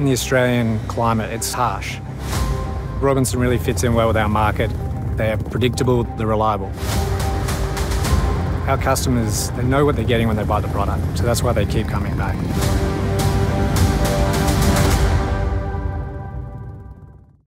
in the Australian climate, it's harsh. Robinson really fits in well with our market. They're predictable, they're reliable. Our customers, they know what they're getting when they buy the product, so that's why they keep coming back.